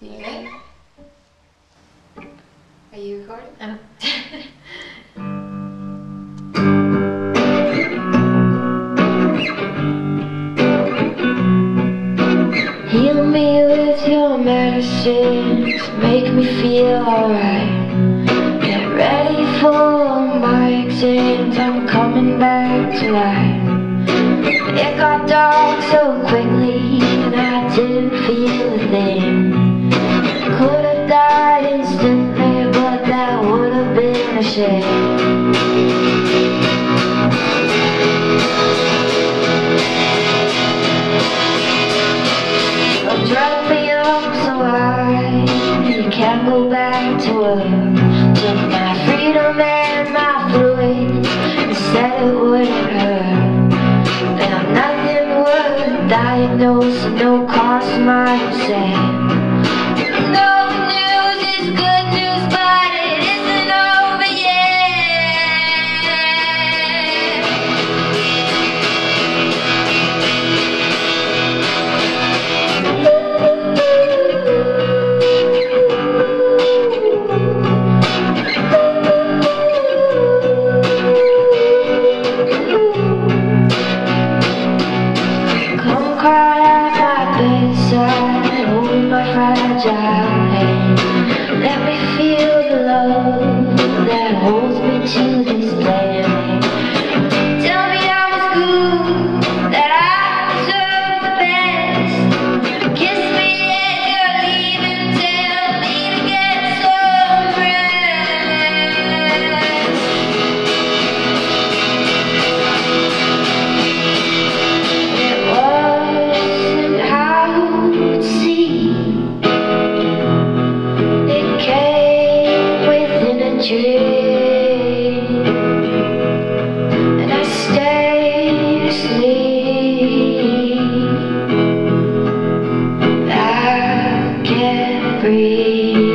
You good? Are you recording? Um, Heal me with your medicines, make me feel alright. Get ready for my exams, I'm coming back to life. It got dark so quickly, and I didn't feel a thing. Died instantly, but that would have been a shame. Can't go back to work. Took my freedom and my and said it wouldn't hurt. Nothing no cost my my fragile hand Let me feel the love. And I stay asleep. I can't breathe.